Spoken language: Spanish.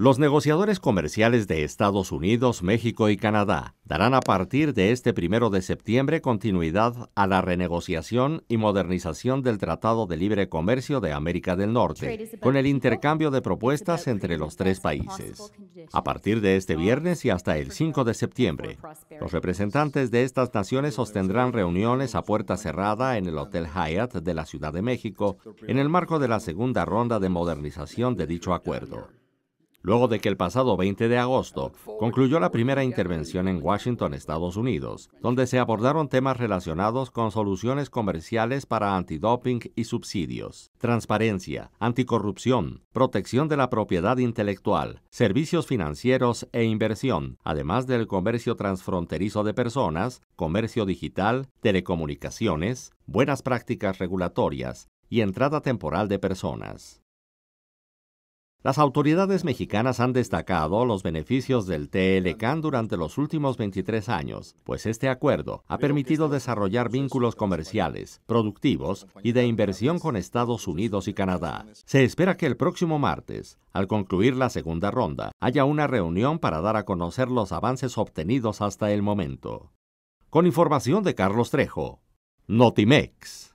Los negociadores comerciales de Estados Unidos, México y Canadá darán a partir de este primero de septiembre continuidad a la renegociación y modernización del Tratado de Libre Comercio de América del Norte, con el intercambio de propuestas entre los tres países. A partir de este viernes y hasta el 5 de septiembre, los representantes de estas naciones sostendrán reuniones a puerta cerrada en el Hotel Hyatt de la Ciudad de México en el marco de la segunda ronda de modernización de dicho acuerdo luego de que el pasado 20 de agosto concluyó la primera intervención en Washington, Estados Unidos, donde se abordaron temas relacionados con soluciones comerciales para antidoping y subsidios, transparencia, anticorrupción, protección de la propiedad intelectual, servicios financieros e inversión, además del comercio transfronterizo de personas, comercio digital, telecomunicaciones, buenas prácticas regulatorias y entrada temporal de personas. Las autoridades mexicanas han destacado los beneficios del TLCAN durante los últimos 23 años, pues este acuerdo ha permitido desarrollar vínculos comerciales, productivos y de inversión con Estados Unidos y Canadá. Se espera que el próximo martes, al concluir la segunda ronda, haya una reunión para dar a conocer los avances obtenidos hasta el momento. Con información de Carlos Trejo, Notimex.